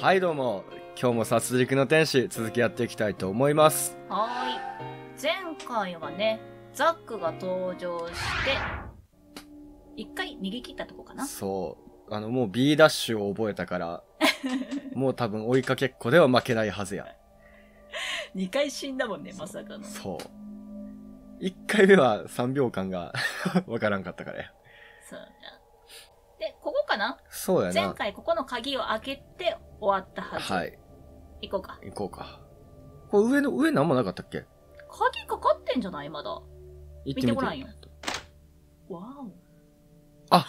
はいどうも。今日も殺戮の天使続きやっていきたいと思います。はーい。前回はね、ザックが登場して、一回逃げ切ったとこかな？そう。あのもう B ダッシュを覚えたから もう多分追いかけっこでは負けないはずや。二回死んだもんね、まさかの。そう。1回目は3秒間が わからんかったからや。そうだ。で、ここかな？そうやな前回ここの鍵を開けて終わったはず。はい行こうか。行こうかこれ上の上なんもなかったっけ？鍵かかってんじゃない？まだ。行ってみて見てごらんよわお。あ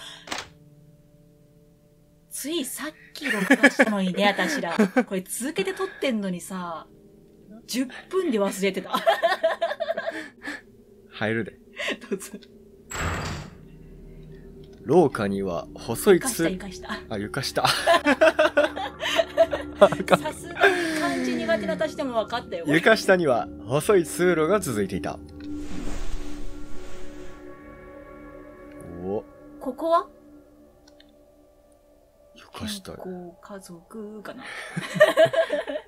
ついさっき録画したのにね、私ら。これ続けて撮ってんのにさ、10分で忘れてた。入るでどうぞ。廊下には細い床下、通床下。あ床下 さすがに漢字苦手な私でも分かったよ。床下には細い通路が続いていた。おここは？床下健。康家族かな。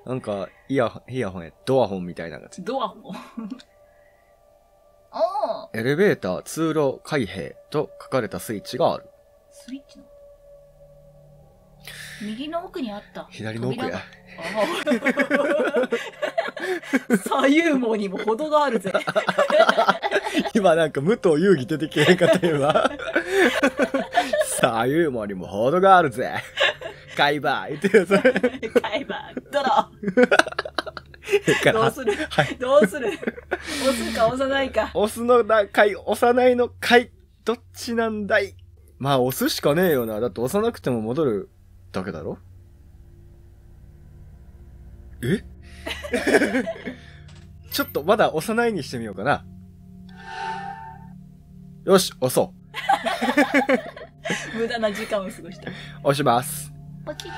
なんか、イヤホン、イヤホンや、ドアホンみたいなのがつドアも。ああ、エレベーター、通路、開閉と書かれたスイッチがある。スイッチの。右の奥にあった。左の奥や左右網にも程があるぜ。今なんか武藤遊戯出てけへんかった今。左右もにも程があるぜ。カイバー言ってるやつ。買えば、どら。だからどうする？はい。どうする？押すか押さないか。押すのだかい、押さないのかい、どっちなんだい？まあ押すしかねえよな。だって押さなくても戻るだけだろ？え？ちょっとまだ押さないにしてみようかな。よし、押そう。無駄な時間を過ごした。押します。ポチッ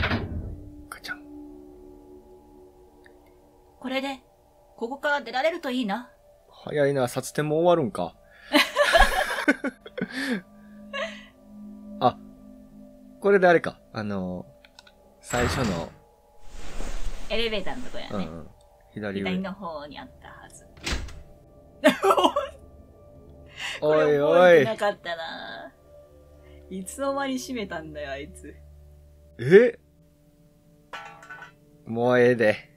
とな。これで、ここから出られるといいな。早いな、札点も終わるんか。あ、これであれか。あの最初の、エレベーターのとこやね。うんうん、左上。左の方にあったはず。おいおいな。かったな。いつの間に閉めたんだよ、あいつ。え？もうええで。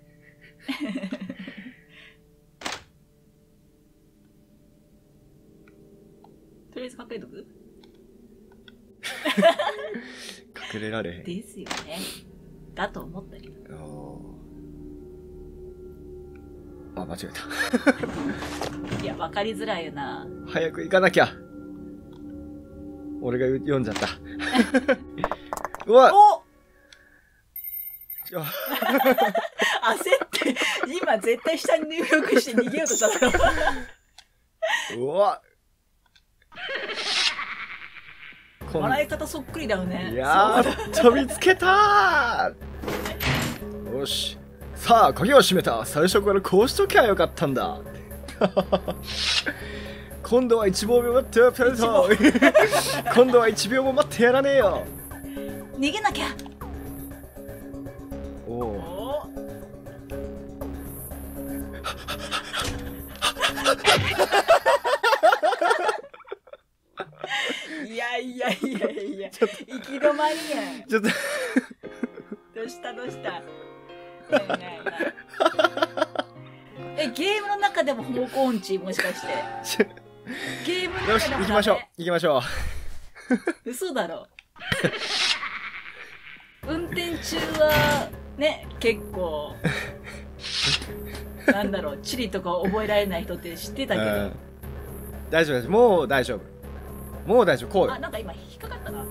とりあえず隠れとく？隠れられへん。ですよね。だと思ったけど。あ、間違え いや、わかりづらいよな。た。早く行かなきゃ。俺が読んじゃった。うわおあ焦って、今絶対下に入力して逃げようとしただろ。うわ笑い方そっくりだよね。いやーっと見つけたーよし。さあ、鍵を閉めた。最初からこうしときゃよかったんだ。今度は1秒も待ってよ、ペルト今度は1秒も待ってやらねえよ。逃げなきゃ。おおいやいやいやいや、行き止まりやん。ちょっと、どうしたどうした？ねえねえねええ、ゲームの中でも方向音痴もしかして。ゲームの中でもよし、行きましょう。行きましょう。嘘だろ運転中はね結構なんだろう地理とか覚えられない人って知ってたけど、うん。大丈夫、大丈夫。もう大丈夫。もう大丈夫。こうよ。あ。なんか今引っかかったな。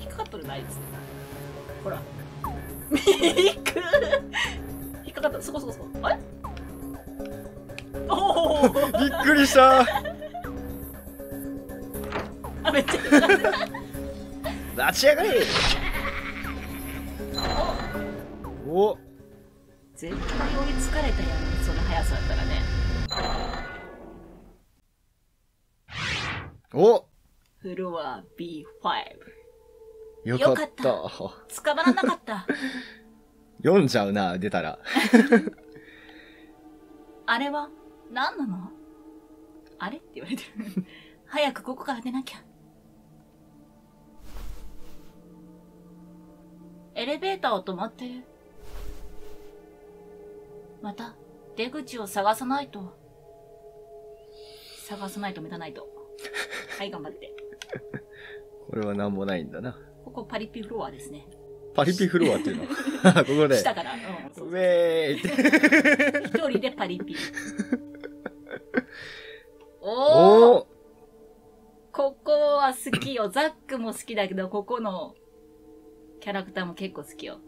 引っかかっとるなあいつほら。ミ ク引っかかった。そこそこそこ。あれ？おおびっくりした。あめっちゃ。立ち上がれ。お絶対追いつかれたやんその速さだったらねおフロア B5 よかっ。よかった捕まらなかった。読んじゃうな、出たら。あれは何なの？あれって言われてる。早くここから出なきゃ。エレベーターを止まってる。また、出口を探さないと。探さないと目立たないと。はい、頑張って。これはなんもないんだな。ここパリピフロアですね。パリピフロアっていうの？ここで。下から。うん、ウェーイって。一人でパリピ。おーおーここは好きよ。ザックも好きだけど、ここのキャラクターも結構好きよ。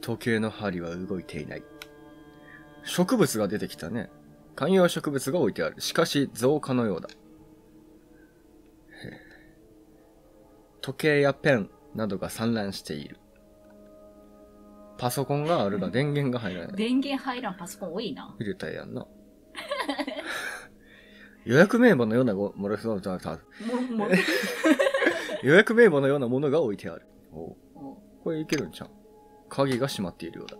時計の針は動いていない。植物が出てきたね。観葉植物が置いてある。しかし、増加のようだ。時計やペンなどが散乱している。パソコンがあるが電源が入らない。電源入らんパソコン多いな。入れたやんな。予約名簿のようなご、もろそうだった。も、も、予約名簿のようなものが置いてある。おこれいけるんちゃう？鍵が閉まっているようだ。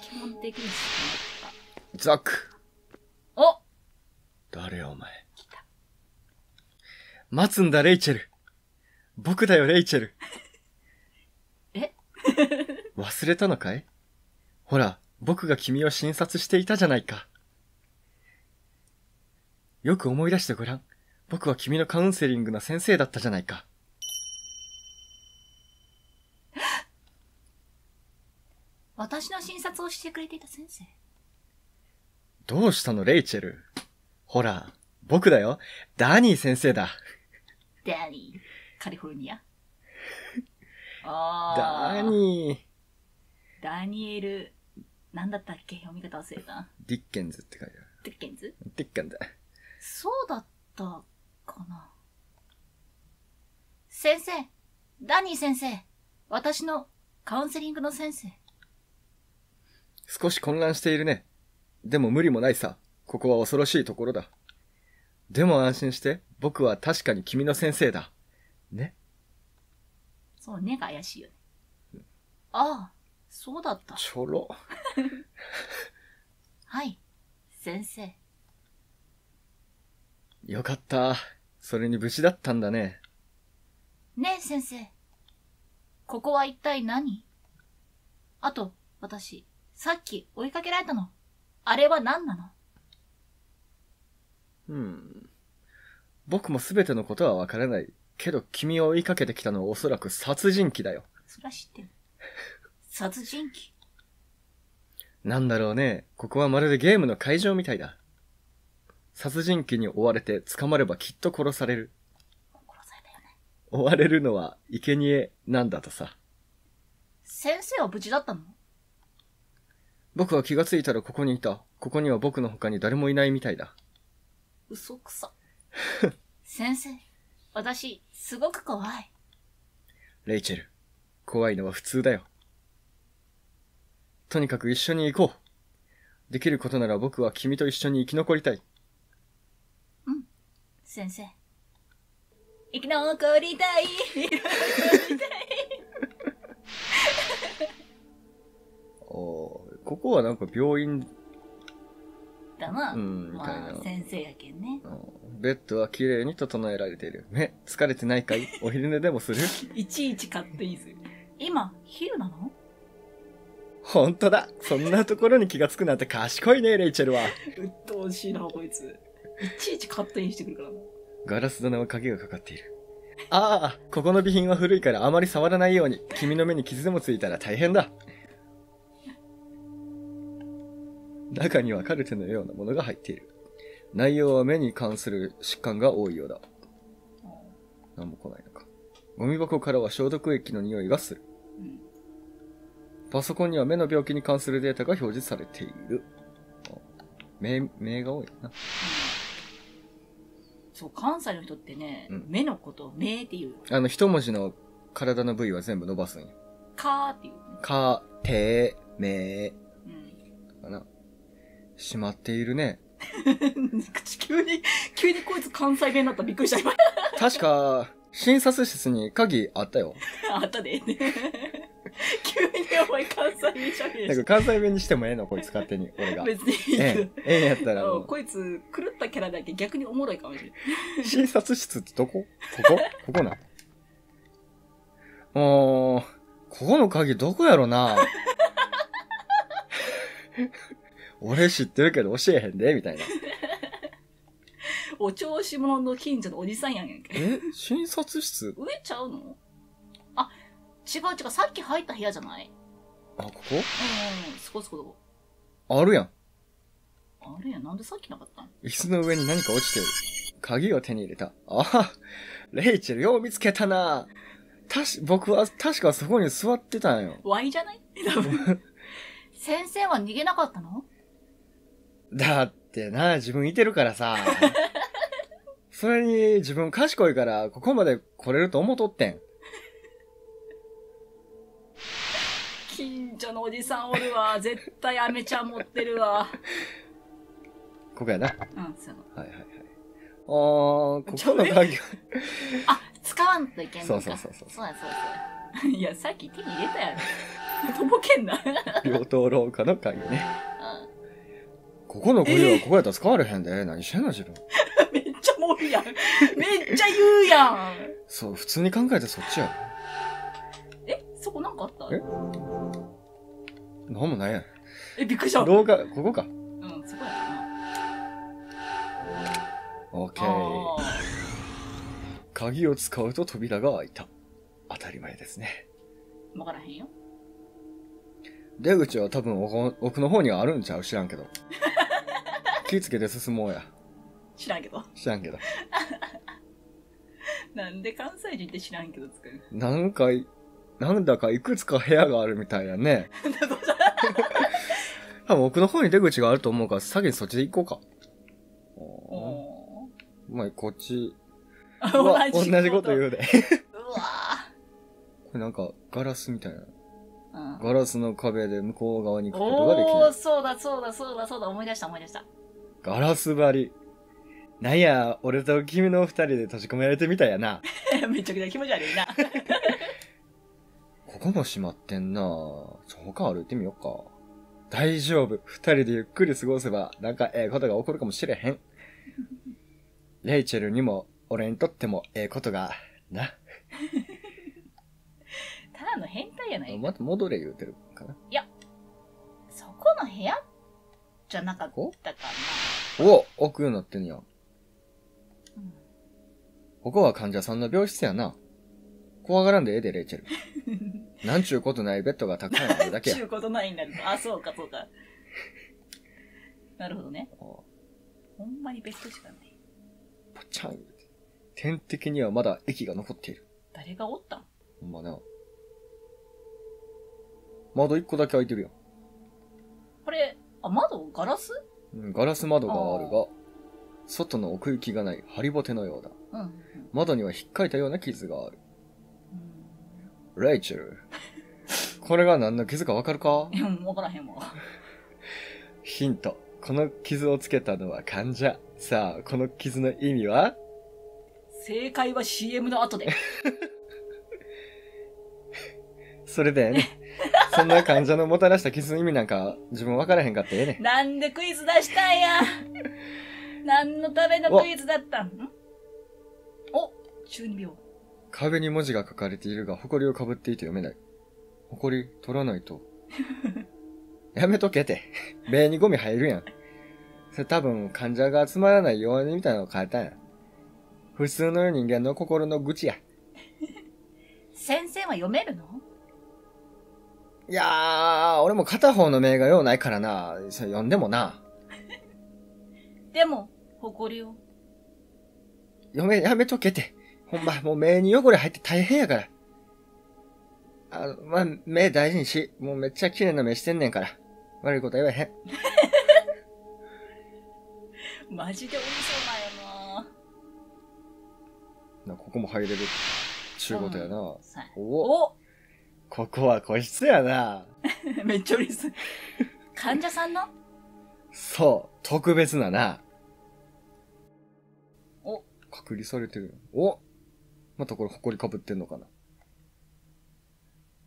基本的に好きザックなお誰やお前。待つんだ、レイチェル。僕だよ、レイチェル。え？忘れたのかい？ほら、僕が君を診察していたじゃないか。よく思い出してごらん。僕は君のカウンセリングの先生だったじゃないか。私の診察をしてくれていた先生？どうしたの、レイチェル？ほら、僕だよ。ダニー先生だ。ダニー、カリフォルニア？あダー。ニー。ダニエル、なんだったっけ？読み方忘れた。ディッケンズって書いてある。デッケンズ？ディッケンズ。そうだったかな。先生、ダニー先生、私のカウンセリングの先生。少し混乱しているね。でも無理もないさ。ここは恐ろしいところだ。でも安心して、僕は確かに君の先生だ。ね。そう、ねが怪しいよね。ああ、そうだった。ちょろ。はい、先生。よかった。それに無事だったんだね。ねえ、先生。ここは一体何？あと、私、さっき追いかけられたの。あれは何なの？うん。僕も全てのことはわからない。けど君を追いかけてきたのはおそらく殺人鬼だよ。そりゃ知ってる。殺人鬼？なんだろうね。ここはまるでゲームの会場みたいだ。殺人鬼に追われて捕まればきっと殺される。殺されたよね。追われるのは生贄なんだとさ。先生は無事だったの？僕は気がついたらここにいた。ここには僕の他に誰もいないみたいだ。嘘くさ。先生、私、すごく怖い。レイチェル。怖いのは普通だよ。とにかく一緒に行こう。できることなら僕は君と一緒に生き残りたい。先生。生き残りたい。生き残りたい。ここはなんか病院、だな。うんみたいなまあ、先生やけんね。ベッドは綺麗に整えられている。目、疲れてないかい？お昼寝でもする？いちいちカットインする。今、昼なの？本当だそんなところに気がつくなんて賢いね、レイチェルは。うっとうしいな、こいつ。いちいちカットインしてくるからな。ガラス棚は鍵がかかっている。ああ、ここの備品は古いからあまり触らないように。君の目に傷でもついたら大変だ。中にはカルテのようなものが入っている。内容は目に関する疾患が多いようだ。なんも来ないのか。ゴミ箱からは消毒液の匂いがする。うん。パソコンには目の病気に関するデータが表示されている。あ目、目が多いな。そう、関西の人ってね、うん目のことを目っていう。あの、一文字の体の部位は全部伸ばすんよ。かーっていう、ね。か、て、め、うん。かな。しまっているね。急に、急にこいつ関西弁だったらびっくりした今。確か、診察室に鍵あったよ。あったで。急にお前関西弁しゃべるなんか関西弁にしてもええのこいつ勝手に、俺が。別にいいええ、ええやったらもうんこいつ狂ったキャラだけ逆におもろいかもしれない。う、診察室ってどこ？ここ？ここな。おー、ここの鍵どこやろな俺知ってるけど教えへんで、みたいな。お調子者の近所のおじさんやんやんけ。え？診察室？上ちゃうの？あ、違う違う、さっき入った部屋じゃない？あ、ここ？うんうん、そこそこ。あるやん。あれや、なんでさっきなかったん？椅子の上に何か落ちてる。鍵を手に入れた。あレイチェルよう見つけたな。たし、僕は確かそこに座ってたんよ。ワイじゃない？多分。先生は逃げなかったの？だってな、自分いてるからさ。それに自分賢いからここまで来れると思っとってん。近所のおじさんおるわ。絶対アメちゃん持ってるわ。ここやな。はいうん、そうやなはいはい。あー、ここの鍵は、あ、使わんといけんのか。そうそうそうそうそうやそうや。いや、さっき手に入れたやろ。とぼけんな。両棟廊下の鍵ね。うんここの鍵はここやったら使われへんで。何してんの自分。めっちゃ盛るやん。めっちゃ言うやん。そう、普通に考えてそっちや。え、そこなんかあった？え？なんもないやん。え、びっくりした。廊下、ここか。うん、そこやったな。オッケー。あ鍵を使うと扉が開いた。当たり前ですね。ーわからへんよ。出口は多分奥奥の方にはあるんちゃう？知らんけど。気ぃつけて進もうや。知らんけど。知らんけど。なんで関西人って知らんけど作る？なんかい、なんだかいくつか部屋があるみたいやね。多分奥の方に出口があると思うから、先にそっちで行こうか。おまあ、こっち。同じこと言う。うで。うわこれなんか、ガラスみたいな。ガラスの壁で向こう側に行くことができおー。そうだそうだそうだそうだ、思い出した思い出した。ガラス張り。なんや、俺と君の二人で閉じ込められてみたやな。めちゃくちゃ気持ち悪いな。ここも閉まってんなちょ、他歩いてみようか。大丈夫。二人でゆっくり過ごせば、なんかええことが起こるかもしれへん。レイチェルにも、俺にとってもええことが、な。の変態やないか。また戻れ言うてるかな。そこの部屋じゃなかったかお奥になってんやん。な。うんここは患者さんの病室やな。怖がらんでええで、レイチェル。なんちゅうことないベッドがたくさんあるだけやちゅ。うことないになると。あ、そうかそうか。なるほどね。ほんまにベッドしかない。ぽちゃん言うて。天敵にはまだ液が残っている。誰がおったん？ほんまな。窓一個だけ開いてるやん。これ、あ、窓ガラス？うんガラス窓があるが、外の奥行きがないハリボテのようだ。うんうん。窓には引っかいたような傷がある。うんレイチェル。これが何の傷かわかるか？いや、もうわからへんわ。ヒント。この傷をつけたのは患者。さあ、この傷の意味は？正解は CM の後で。それだよね。そんな患者のもたらした傷の意味なんか自分分からへんかってええねん。なんでクイズ出したんや？何のためのクイズだったん？んお中二病。壁に文字が書かれているが、埃をかぶっていて読めない。埃取らないと。やめとけて。目にゴミ入るやん。それ多分患者が集まらないようにみたいなのを変えたんや。普通の人間の心の愚痴や。先生は読めるの？いやー、俺も片方の目がようないからな。それ読んでもな。でも、誇りを。読め、やめとけて。ほんま、もう目に汚れ入って大変やから。あまあ、目大事にし。もうめっちゃ綺麗な目してんねんから。悪いこと言わへん。マジでおりそうなんよななここも入れる。ちゅうことやな。おおここは個室やな。めっちゃうりそう。患者さんの？そう、特別なな。お隔離されてる。おまたこれ埃かぶってんのかな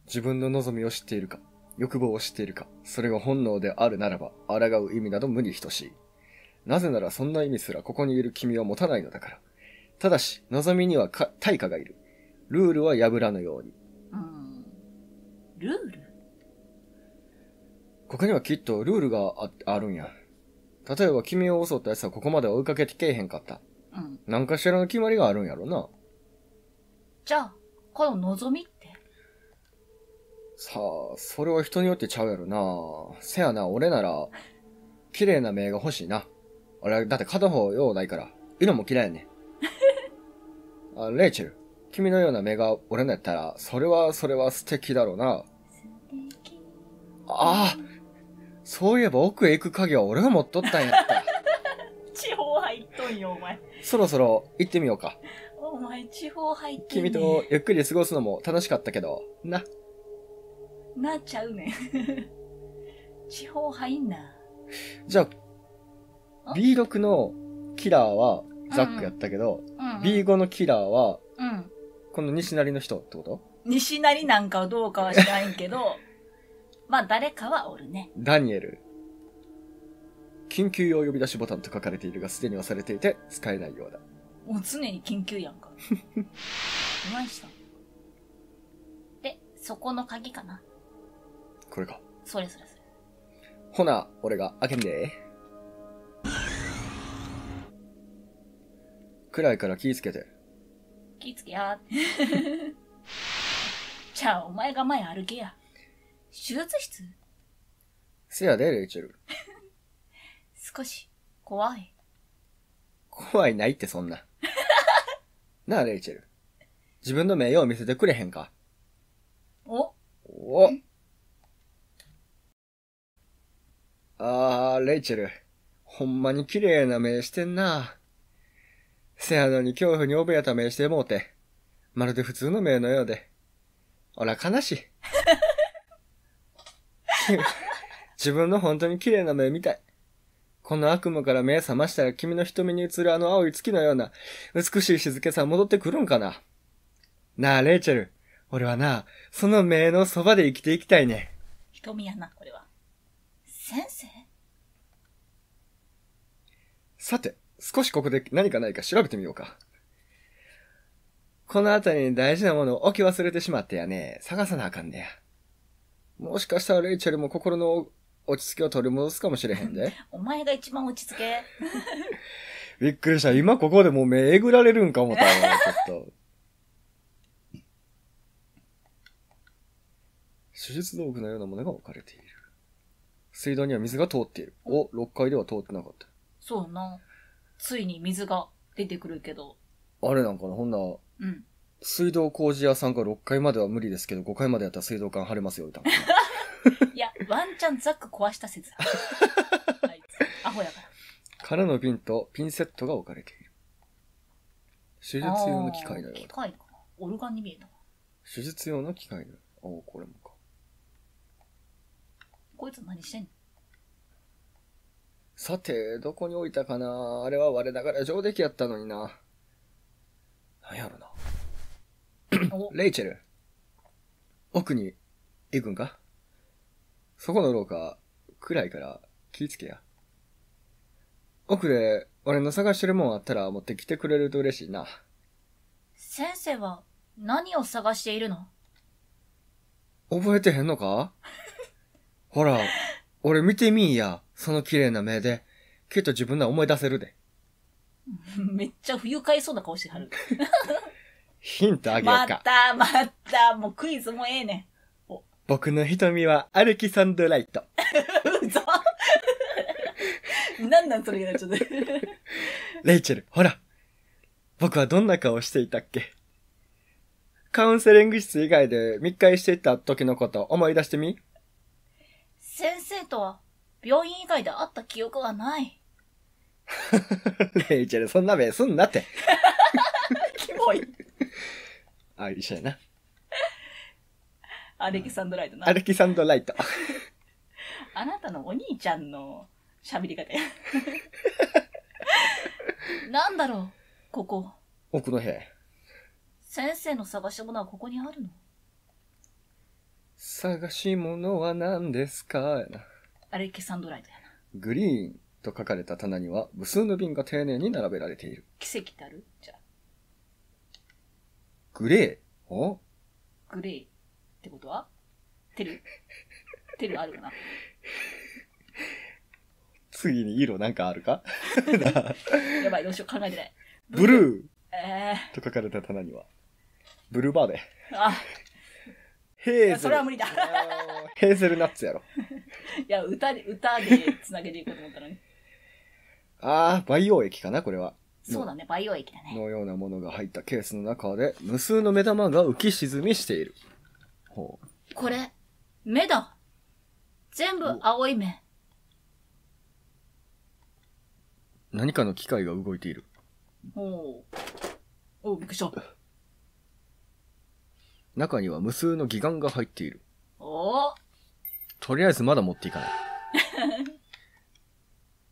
自分の望みを知っているか、欲望を知っているか、それが本能であるならば、抗う意味など無に等しい。なぜならそんな意味すらここにいる君は持たないのだから。ただし、望みにはか対価がいる。ルールは破らぬように。うん。ルール？ここにはきっとルールがああるんや。例えば君を襲った奴はここまで追いかけてけえへんかった。うん。何かしらの決まりがあるんやろな。じゃあ、この望みって？さあ、それは人によってちゃうやろな。せやな、俺なら、綺麗な目が欲しいな。俺、だって片方ようないから、色も嫌いやねん。あ、レイチェル、君のような目が俺のやったら、それはそれは素敵だろうな。ああ、そういえば奥へ行く鍵は俺が持っとったんやった。地方入っとんよ、お前。そろそろ行ってみようか。お前、地方入ってんね君とゆっくり過ごすのも楽しかったけど、な。なっちゃうねん。地方入んな。じゃあ、あ？B6 のキラーはザックやったけど、うん、うん。B5 のキラーは、うん。この西成の人ってこと？西成なんかはどうかは知らんけど、まあ誰かはおるね。ダニエル。緊急用呼び出しボタンと書かれているがすでに押されていて使えないようだ。もう常に緊急やんか。うまいした。で、そこの鍵かな。これか。それそれそれ。ほな、俺が開けんで。暗いから気ぃつけて。気ぃつけや。じゃあ、お前が前歩けや。手術室？せやで、レイチェル。少し怖い。怖いないってそんな。なあ、レイチェル。自分の名誉を見せてくれへんか。お？おあー、レイチェル。ほんまに綺麗な目してんな。せやのに恐怖に怯えた目してもうて。まるで普通の目のようで。おら悲しい。自分の本当に綺麗な目みたい。この悪夢から目覚ましたら君の瞳に映るあの青い月のような美しい静けさ戻ってくるんかな。なあ、レイチェル。俺はな、その目のそばで生きていきたいね。瞳やな、これは。先生？さて、少しここで何かないか調べてみようか。この辺りに大事なものを置き忘れてしまってやね、探さなあかんねや。もしかしたらレイチェルも心の落ち着きを取り戻すかもしれへんで。お前が一番落ち着け。びっくりした。今ここでもう目えぐられるんか思ったわ、ちょっと。手術道具のようなものが置かれている。水道には水が通っている。お、6階では通ってなかった。そうな。ついに水が出てくるけど。あれなんかなほんなら、うん。水道工事屋さんが6階までは無理ですけど、5階までやったら水道管張れますよ、みたい や、ワンチャンザック壊した説 あいつ、アホやから。空の瓶とピンセットが置かれている。手術用の機械のよ機。械かな。オルガンに見えたわ。手術用の機械の。おうこれもか。こいつ何してんの？さて、どこに置いたかな？あれは我ながら上出来やったのにな。なんやろな。お、レイチェル。奥に行くんか？そこの廊下、暗いから気ぃつけや。奥で俺の探してるもんあったら持ってきてくれると嬉しいな。先生は何を探しているの？覚えてへんのか？ほら、俺見てみいや。その綺麗な目で。きっと自分なら思い出せるで。めっちゃ不愉快そうな顔してはる。ヒントあげようまか。た、また、もうクイズもええね僕の瞳はアルキサンドライト。ん。うざなんなんそれがちょっと。レイチェル、ほら。僕はどんな顔していたっけ？カウンセリング室以外で密会していた時のこと思い出してみ？先生とは病院以外で会った記憶がない。レイチェル、そんな目すんなって。キモい。あ、一緒や な。アレキサンドライトなア。ルキサンドライト。あなたのお兄ちゃんの喋り方や。なんだろう、ここ。奥の部屋。先生の探し物はここにあるの？探し物は何ですか？やな。アレキサンドライトやな。グリーンと書かれた棚には無数の瓶が丁寧に並べられている。奇跡ってある？じゃあ、グレー。お？グレー。ってことは？テル？テルあるかな？次に色なんかあるか？やばい、どうしよう考えてない。ブルー。えと書かれた棚には、ブルーバーで。ー、あ、ヘーゼル。それは無理だ。あー。ヘーゼルナッツやろ。いや、歌で、歌で繋げていこうと思ったのに。あー、培養液かな、これは。そうだね、培養液だね。のようなものが入ったケースの中で、無数の目玉が浮き沈みしている。ほう。これ、目だ。全部青い目。何かの機械が動いている。おう。おう、びっくりした。中には無数の義眼が入っている。おーとりあえずまだ持っていかない。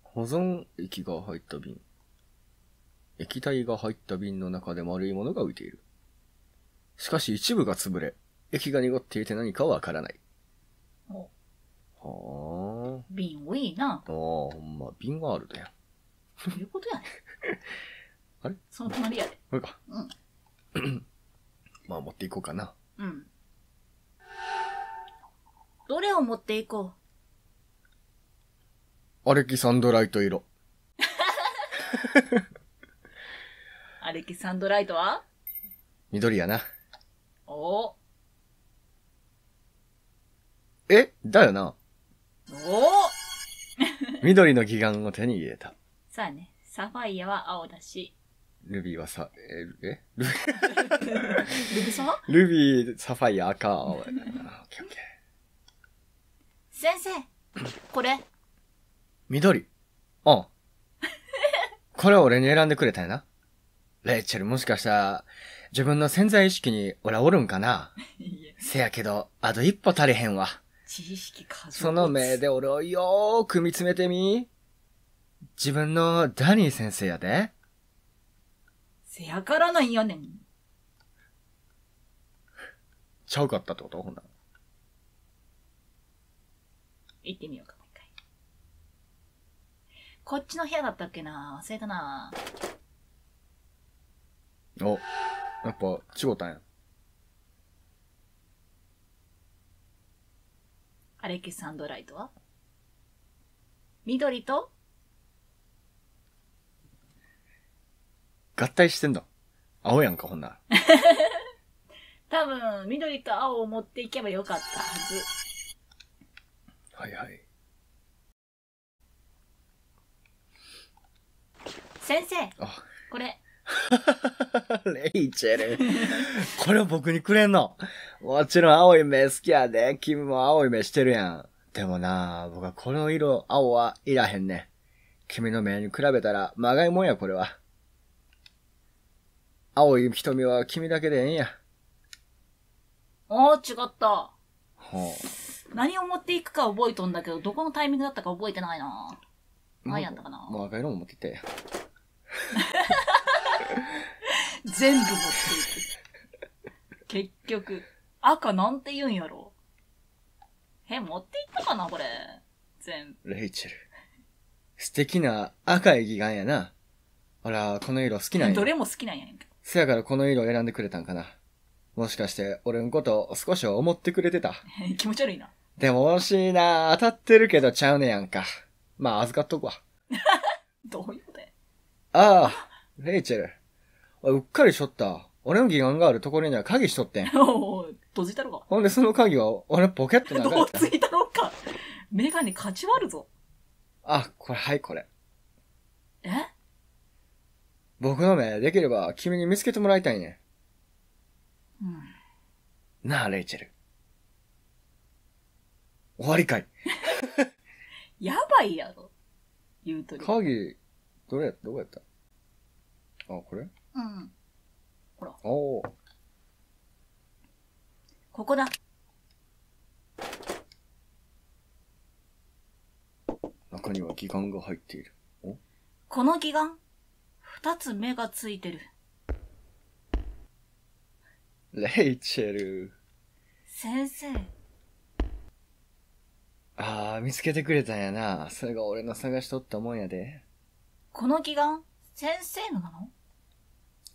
保存液が入った瓶。液体が入った瓶の中で丸いものが浮いている。しかし一部が潰れ、液が濁っていて何かわからない。おは瓶多いな。あ。ああ、ほんま、瓶があるだよ。どういうことやねん。あれ？その隣やで。これか。うん。まあ持っていこうかな。うん。どれを持っていこアレキサンドライト色。う アレキサンドライトは？緑やな。おーえ？だよな。おー 緑の義眼を手に入れた。さあね、サファイアは青だし、ルビーはさ、え、え？ル ルビソワルビー、サファイア、赤、青。オッケーオッケー。先生これ、緑。あこれを俺に選んでくれたんやな。レイチェルもしかしたら、自分の潜在意識に俺はおるんかな？せやけど、あと一歩足りへんわ。知識過剰。その目で俺をよーく見つめてみ。自分のダニー先生やで。せやからなんやねん。ちゃうかったってこと？ほんなら行ってみようか、もう一回。こっちの部屋だったっけな？忘れたなお、やっぱ、違ったんや。アレキサンドライトは？緑と？合体してんだ。青やんか、ほんなら。多分、緑と青を持っていけばよかったはず。はいはい。先生、あ、これ、レイチェル。これを僕にくれんの？もちろん青い目好きやで。君も青い目してるやん。でもな僕はこの色、青はいらへんね。君の目に比べたら、まがいもんや、これは。青い瞳は君だけでええんや。おー、違った。ほ何を持っていくか覚えとんだけど、どこのタイミングだったか覚えてないなう。何やったかなもう赤色も持ってきて。全部持っていく。結局、赤なんて言うんやろ。え、持っていったかなこれ。全部。レイチェル。素敵な赤い義眼やな。あら、この色好きなんや。どれも好きなんやねんけど。せやからこの色を選んでくれたんかな。もしかして、俺のことを少しは思ってくれてた。気持ち悪いな。でも惜しいな当たってるけどちゃうねやんか。まあ、預かっとくわ。どういうことやああ、レイチェル。うっかりしょった。俺の義眼があるところには鍵しとってん。おー、どついたろか。ほんでその鍵は俺ポケットの中やったどつ。いたろか。メガネ勝ち割るぞ。あ、これ、はい、これ。え？僕の目、できれば君に見つけてもらいたいねうん。ん。なあ、レイチェル。終わりかい。やばいやろ。言うとり。鍵、どれや、どこやった？あ、これ？うん。おー。ここだ。中には義眼が入っている。この義眼、二つ目がついてる。レイチェル。先生。ああ、見つけてくれたんやな。それが俺の探しとったもんやで。この祈願、先生のなの？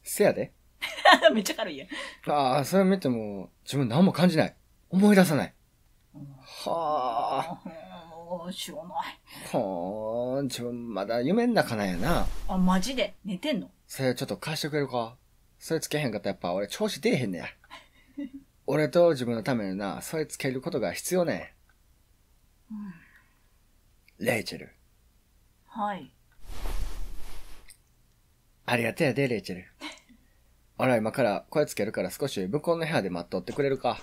せやで。めっちゃ軽いやん。ああ、それ見ても、自分何も感じない。思い出さない。はあ。知らない。あ。ほーん、自分まだ夢ん中なんやな。あ、マジで？寝てんの？それちょっと貸してくれるか？それつけへんかったらやっぱ俺調子出えへんねや。俺と自分のためにな、それつけることが必要ねうん。レイチェル。はい。ありがとうやで、レイチェル。俺は今から声つけるから少し向こうの部屋で待っとってくれるか。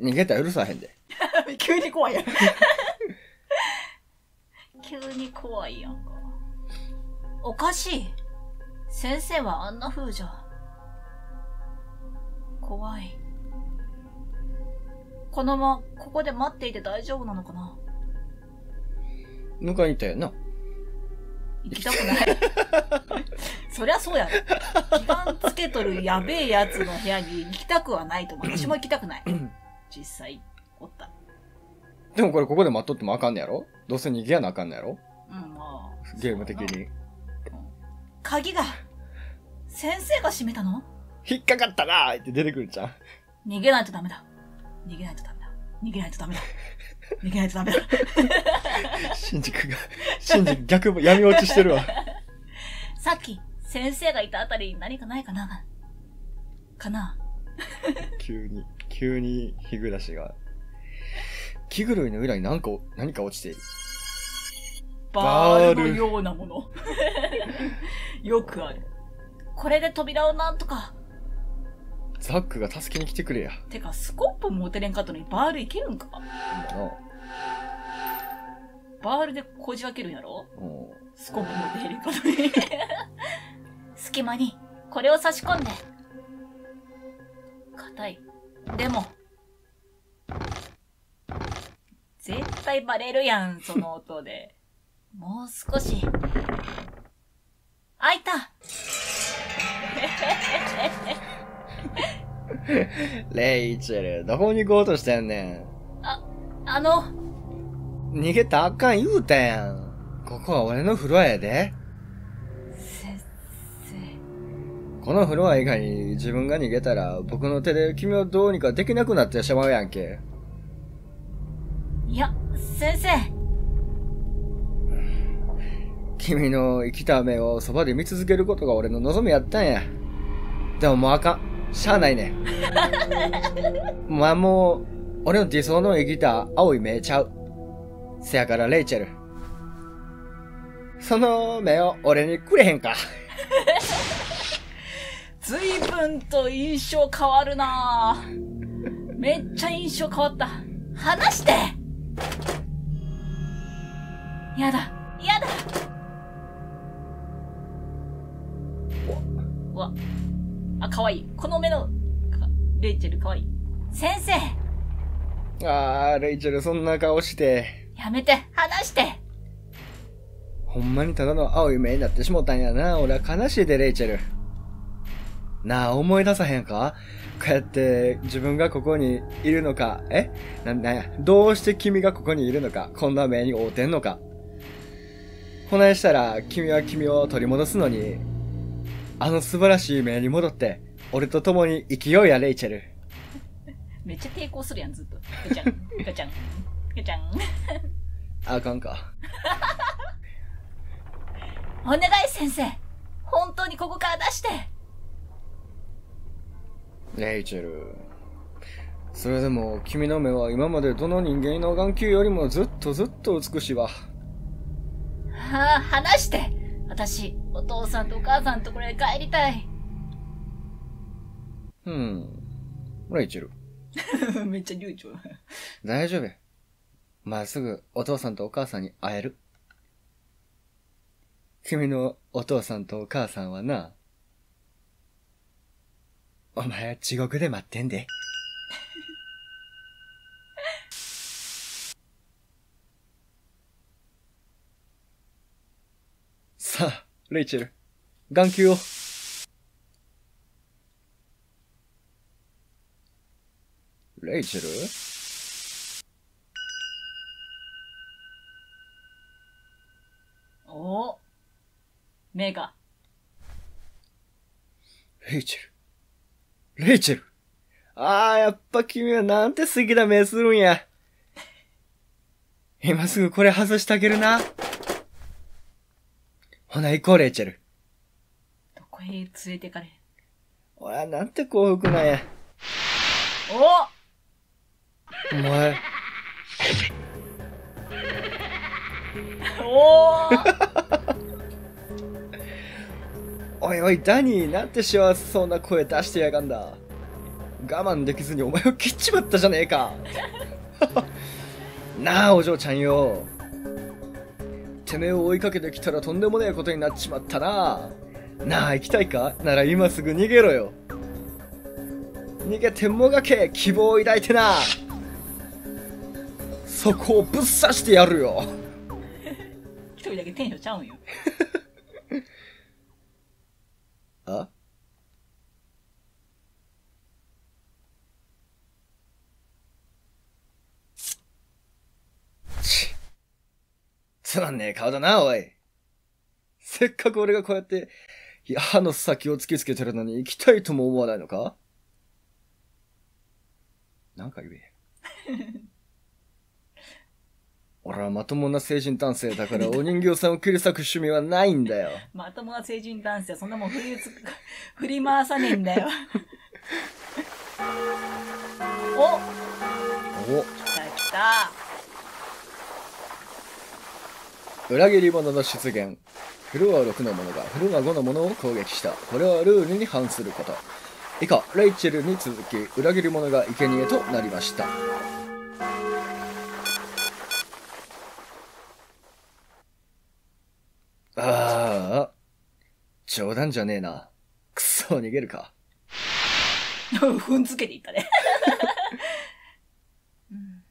逃げたら許さへんで。急に怖いやん。急に怖いやんか。おかしい。先生はあんな風じゃ。怖い。このままここで待っていて大丈夫なのかな迎えに行ったよな。行きたくない。そりゃそうやろ。基盤つけとるやべえやつの部屋に行きたくはないと思う。私も行きたくない。実際、おった。でもこれここで待っとってもあかんねやろ？どうせ逃げやなあかんねやろ？うん、まあ。ゲーム的に。鍵が、先生が閉めたの？引っかかったなーって出てくるじゃん。逃げないとダメだ。逃げないとダメだ。逃げないとダメだ。逃げないとダメだ。新宿が、新宿逆闇落ちしてるわ。さっき、先生がいたあたりに何かないかな？かな？急に、急に日暮らしが。気狂いの裏に何か、何か落ちている。バールのようなもの。よくある。これで扉をなんとか。ザックが助けに来てくれや。てか、スコップも持てれんかったのにバールいけるんか？バールでこじ開けるんやろ？うんスコップ持てへんかったのに。隙間に、これを差し込んで。硬い。でも、絶対バレるやん、その音で。もう少し。レイチェル、どこに行こうとしてんねあの、ん。逃げたらあかん言うたやん。ここは俺のフロアやで。先生。このフロア以外に自分が逃げたら僕の手で君をどうにかできなくなってしまうやんけ。いや、先生。君の生きた目をそばで見続けることが俺の望みやったんや。でももうあかん。しゃあないね。まあもう、俺の理想の生きた青い目ちゃう。せやからレイチェル。その目を俺にくれへんか。随分と印象変わるなぁめっちゃ印象変わった。話してやだ、やだうわ。あ、かわいい。この目の、かレイチェルかわいい。先生あー、レイチェルそんな顔して。やめて話してほんまにただの青い目になってしもたんやな。俺は悲しいで、レイチェル。なあ、思い出さへんか？こうやって自分がここにいるのか、え？な、なんや、どうして君がここにいるのか、こんな目に遭うてんのか？こないしたら、君は君を取り戻すのに、あの素晴らしい目に戻って、俺と共に生きようや、レイチェル。めっちゃ抵抗するやん、ずっと。ガチャン、ガチャン、ガチャン。あかんか。お願い先生本当にここから出してレイチェル。それでも、君の目は今までどの人間の眼球よりもずっとずっと美しいわ。はあ、話して私、お父さんとお母さんところへ帰りたい。うん。レイチェル。めっちゃ流暢。大丈夫や。まっすぐお父さんとお母さんに会える。君のお父さんとお母さんはな、お前地獄で待ってんで。レイチェル。眼球を。レイチェルお目が。レイチェル。レイチェル。ああ、やっぱ君はなんて素敵な目するんや。今すぐこれ外してあげるな。ほな行こう、レイチェル。どこへ連れてかれ。おや、なんて幸福なんや。おお前、おお おいおい、ダニー、なんて幸せそうな声出してやがんだ。我慢できずにお前を切っちまったじゃねえか。なあ、お嬢ちゃんよ。てめえを追いかけてきたらとんでもねえことになっちまったな。なあ、行きたいか？なら今すぐ逃げろよ。逃げてもがけ、希望を抱いてな。そこをぶっ刺してやるよ。一人だけテンションちゃうんよ。あ？つまんねえ顔だな、おい。せっかく俺がこうやって、歯の先を突きつけてるのに行きたいとも思わないのか？なんか言え。俺はまともな成人男性だからお人形さんを切り裂く趣味はないんだよ。まともな成人男性はそんなもん振りつく、振り回さねえんだよ。おお来た来た。裏切り者の出現。フロア6の者がフロア5の者を攻撃した。これはルールに反すること。以下、レイチェルに続き、裏切り者が生贄となりました。ああ、冗談じゃねえな。くそ、逃げるか。踏んづけていったね。うん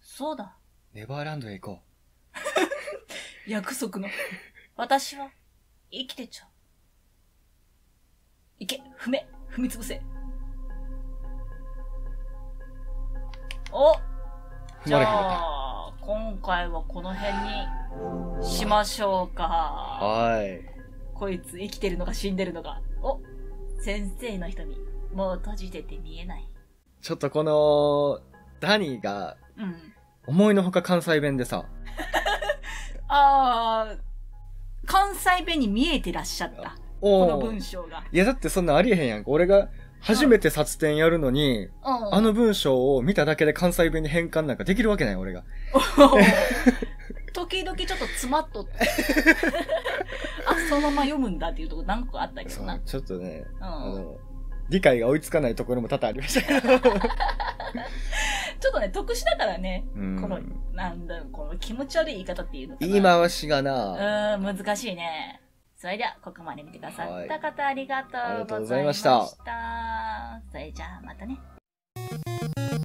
そうだ。ネバーランドへ行こ約束の。私は生きてちゃう。いけ、踏め、踏みつぶせ。おじゃ。あ、今回はこの辺にしましょうか。はい。こいつ生きてるのか死んでるのか。お先生の瞳、もう閉じてて見えない。ちょっとこの、ダニーがうん。思いのほか関西弁でさ、あー、関西弁に見えてらっしゃった。この文章が。いやだってそんなんありえへんやんか。俺が初めて札展やるのに、うん。あの文章を見ただけで関西弁に変換なんかできるわけない、俺が。時々ちょっと詰まっとって。あ、そのまま読むんだっていうとこ何個かあったけどな。ちょっとね、うんあの、理解が追いつかないところも多々ありましたけど。ちょっとね、特殊だからね。うんこの、なんだろう、この気持ち悪い言い方っていうのかな。言い回しがうな、ーん、難しいね。それでは、ここまで見てくださった方ありがとうございました。ありがとうございましたそれじゃあ、またね。